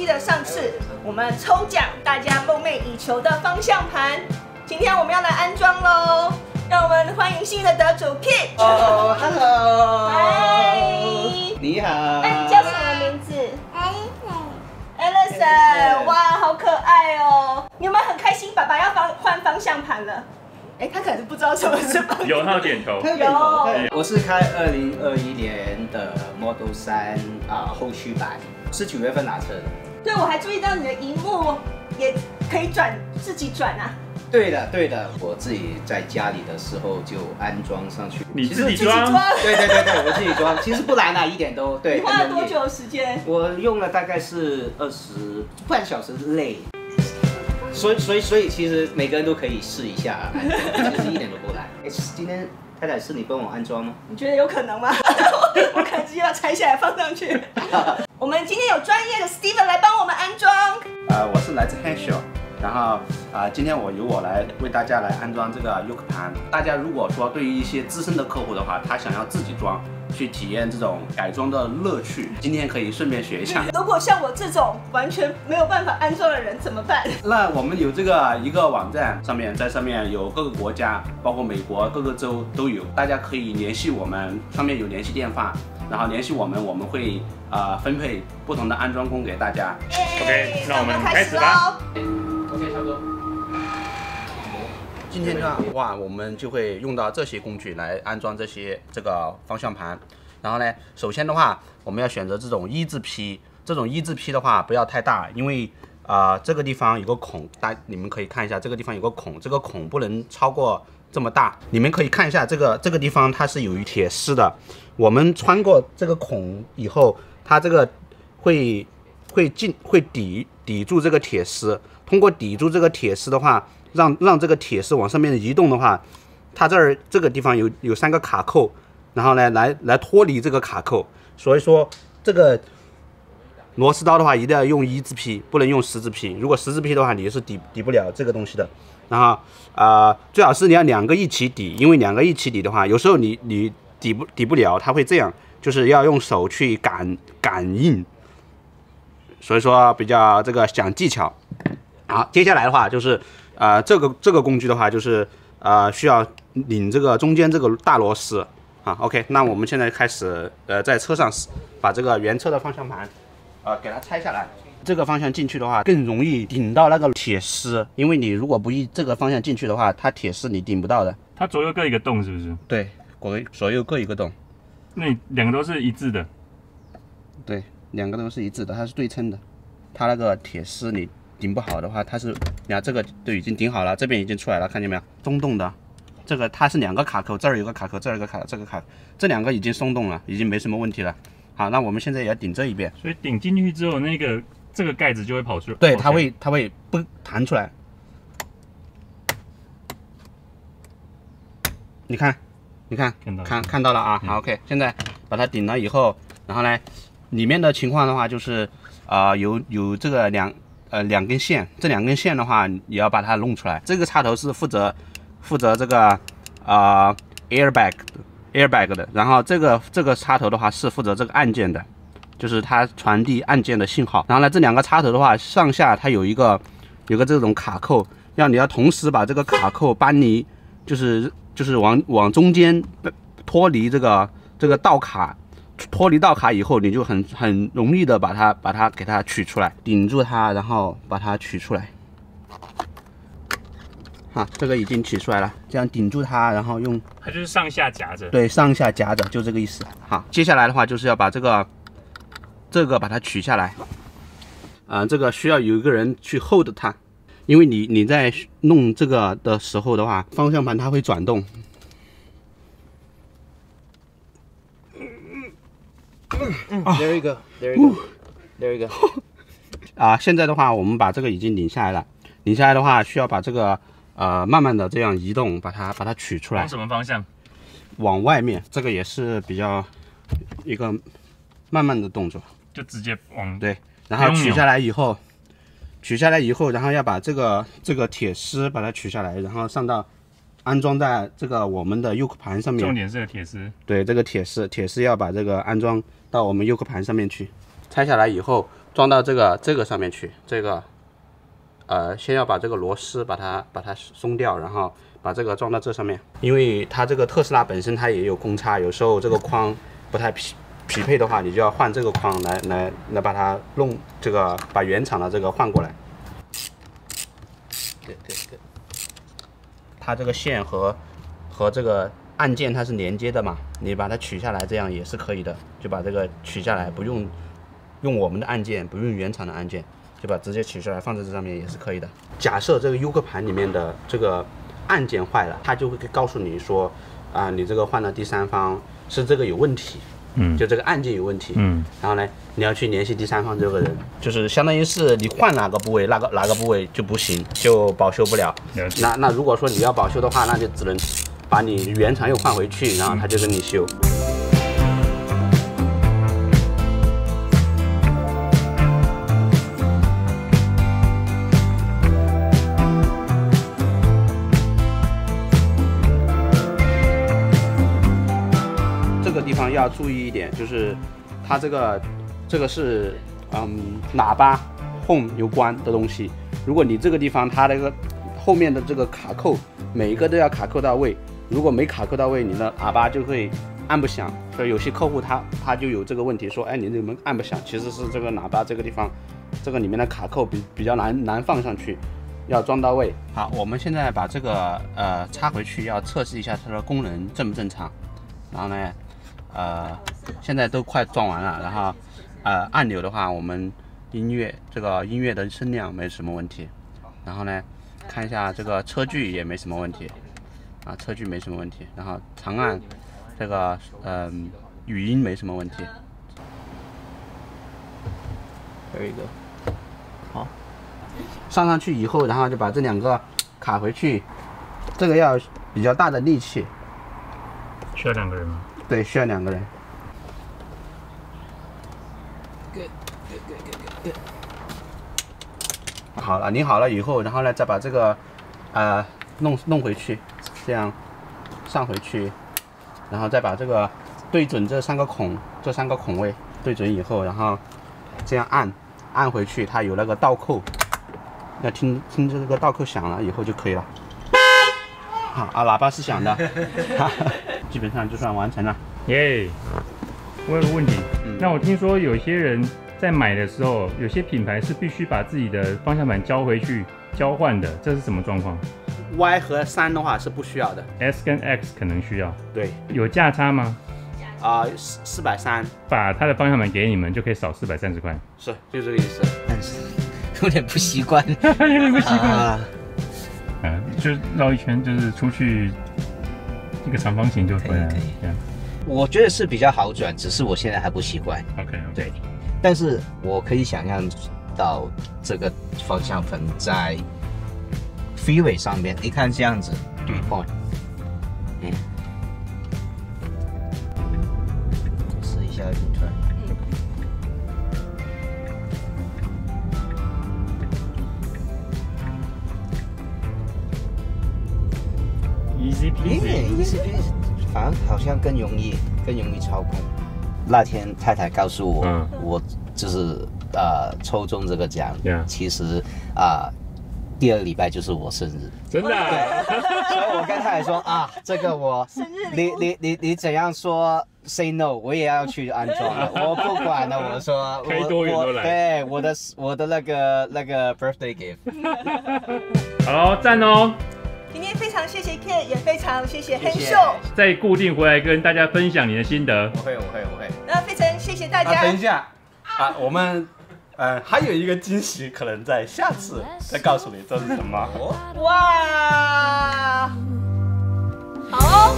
记得上次我们抽奖大家梦寐以求的方向盘，今天我们要来安装喽。让我们欢迎幸运的得主 Kit。哦，Hello，嗨，你好。哎，你叫什么名字？Alison。哇，好可爱哦！你有没有很开心？爸爸要方换方向盘了。哎，他可能不知道什么是方向盘。有，他有点头。有。我是开二零二一年的 Model 三啊后驱版，是九月份拿车的。对，我还注意到你的荧幕也可以转，自己转啊。对的，对的，我自己在家里的时候就安装上去。你自己装？对对对对，我自己装。其实不难啊，一点都对。你花了多久时间？我用了大概是二十半小时内。所以所以所以，其实每个人都可以试一下，其实一点都不难。哎，今天太太是你帮我安装吗？你觉得有可能吗？我可能直接要拆下来放上去。我们今天有专业的 Steven 来帮我们安装。呃，我是来自 Hanshow。然后啊，今天我由我来为大家来安装这个 U 盘。大家如果说对于一些资深的客户的话，他想要自己装，去体验这种改装的乐趣，今天可以顺便学一下。如果像我这种完全没有办法安装的人怎么办？那我们有这个一个网站，上面在上面有各个国家，包括美国各个州都有，大家可以联系我们，上面有联系电话，然后联系我们，我们会啊分配不同的安装工给大家。OK，那我们开始吧。OK，差不多。今天的话，我们就会用到这些工具来安装这些这个方向盘。然后呢，首先的话，我们要选择这种一字批。这种一字批的话，不要太大，因为啊，这个地方有个孔，大你们可以看一下，这个地方有个孔，这个孔不能超过这么大。你们可以看一下这个这个地方，它是有一铁丝的。我们穿过这个孔以后，它这个会会进会抵抵住这个铁丝。通过抵住这个铁丝的话，让让这个铁丝往上面移动的话，它这儿这个地方有有三个卡扣，然后呢来来脱离这个卡扣。所以说这个螺丝刀的话，一定要用一字劈，不能用十字劈。如果十字劈的话，你是抵抵不了这个东西的。然后啊，最好是你要两个一起抵，因为两个一起抵的话，有时候你你抵不抵不了，它会这样，就是要用手去感感应。所以说比较这个讲技巧。好，接下来的话就是，呃，这个这个工具的话就是，呃，需要拧这个中间这个大螺丝啊。OK，那我们现在开始，呃，在车上把这个原车的方向盘，呃，给它拆下来。这个方向进去的话，更容易顶到那个铁丝，因为你如果不一这个方向进去的话，它铁丝你顶不到的。它左右各一个洞，是不是？对，左左右各一个洞。那两个都是一致的。对，两个都是一致的，它是对称的。它那个铁丝你。顶不好的话，它是，你看这个都已经顶好了，这边已经出来了，看见没有？松动的，这个它是两个卡扣，这儿有个卡扣，这儿有个卡，这个卡，这两个已经松动了，已经没什么问题了。好，那我们现在也要顶这一边。所以顶进去之后，那个这个盖子就会跑出来。对，它会它会不弹出来。你看，你看，看看到了啊。好，OK，现在把它顶了以后，然后呢，里面的情况的话就是啊，有有这个两。呃，两根线，这两根线的话，也要把它弄出来。这个插头是负责负责这个啊 airbag airbag 的，然后这个这个插头的话是负责这个按键的，就是它传递按键的信号。然后呢，这两个插头的话，上下它有一个有个这种卡扣，要你要同时把这个卡扣搬离，就是就是往往中间脱离这个这个道卡。脱离道卡以后，你就很很容易的把它把它给它取出来，顶住它，然后把它取出来。好，这个已经取出来了，这样顶住它，然后用它就是上下夹着，对，上下夹着，就这个意思。好，接下来的话就是要把这个这个把它取下来。啊，这个需要有一个人去 hold 它，因为你你在弄这个的时候的话，方向盘它会转动。嗯，There you go, there you go, there you go。啊，现在的话，我们把这个已经拧下来了。拧下来的话，需要把这个呃慢慢的这样移动，把它把它取出来。往什么方向？往外面。这个也是比较一个慢慢的动作。就直接往对，然后取下来以后，取下来以后，然后要把这个这个铁丝把它取下来，然后上到。安装在这个我们的 U 盘上面，重点是铁丝。对，这个铁丝，铁丝要把这个安装到我们 U 盘上面去。拆下来以后，装到这个这个上面去，这个呃，先要把这个螺丝把它把它松掉，然后把这个装到这上面，因为它这个特斯拉本身它也有公差，有时候这个框不太匹匹配的话，你就要换这个框来来来把它弄这个把原厂的这个换过来。对对对，它这个线和和这个按键它是连接的嘛，你把它取下来，这样也是可以的，就把这个取下来，不用用我们的按键，不用原厂的按键，就把直接取下来放在这上面也是可以的。假设这个 U 克盘里面的这个按键坏了，它就会告诉你说，啊，你这个换了第三方是这个有问题，嗯就这个按键有问题，嗯，然后呢，你要去联系第三方这个人，就是相当于是你换哪个部位，哪个哪个部位就不行，就保修不了。了。那那如果说你要保修的话，那就只能把你原厂又换回去，然后他就跟你修。这要注意一点，就是它这个这个是嗯喇叭 home 有关的东西。如果你这个地方它那个后面的这个卡扣每一个都要卡扣到位，如果没卡扣到位，你的喇叭就会按不响。所以有些客户他他就有这个问题，说，哎，你怎么按不响？其实是这个喇叭这个地方，这个里面的卡扣比比较难难放上去，要装到位。好，我们现在把这个呃插回去，要测试一下它的功能正不正常。然后呢，呃，现在都快装完了，然后呃按钮的话，我们音乐这个音乐的声量没什么问题。然后呢，看一下这个车距也没什么问题，啊，车距没什么问题。然后长按这个嗯、语音没什么问题。还有一个，好，上上去以后，然后就把这两个卡回去，这个要比较大的力气，需要两个人吗？对，需要两个人。好了，拧好了以后，然后呢，再把这个，呃，弄弄回去，这样上回去，然后再把这个对准这三个孔，这三个孔位对准以后，然后这样按按回去，它有那个倒扣，要听听这个倒扣响了以后就可以了。好啊，喇叭是响的，基本上就算完成了。耶、我有个问题，嗯那我听说有些人在买的时候，有些品牌是必须把自己的方向盘交回去交换的，这是什么状况 Y 和三的话是不需要的，？S 跟 X 可能需要，对，有价差吗？啊，四四百三把他的方向盘给你们，就可以少四百三十块。是就这个意思。但是 有点不习惯 有点不习惯。啊。啊，就绕一圈，就是出去一个长方形就可以我觉得是比较好转，只是我现在还不习惯。OK，对，但是我可以想象到这个方向盘在 freeway 上面，你看这样子对 point，嗯，试一下 U turn。，Easy 耶 peasy。，easy peasy，反而好像更容易，更容易操控。那天太太告诉我，嗯我就是呃抽中这个奖其实啊、第二礼拜就是我生日，真的啊、所以我跟太太说啊，这个我生日你你你你怎样说 say no，我也要去安装了，我不管了，我说可以我我多远都来对，我的我的那个那个 birthday gift。好喽，赞哦！今天非常谢谢 Ken，也非常谢谢谢谢 Hen 秀，再固定回来跟大家分享你的心得。我会，我会，我会。那非常谢谢大啊，家等。一下啊，我们呃还有一个惊喜，可能在下次再告诉你这是什么。哇，好哦。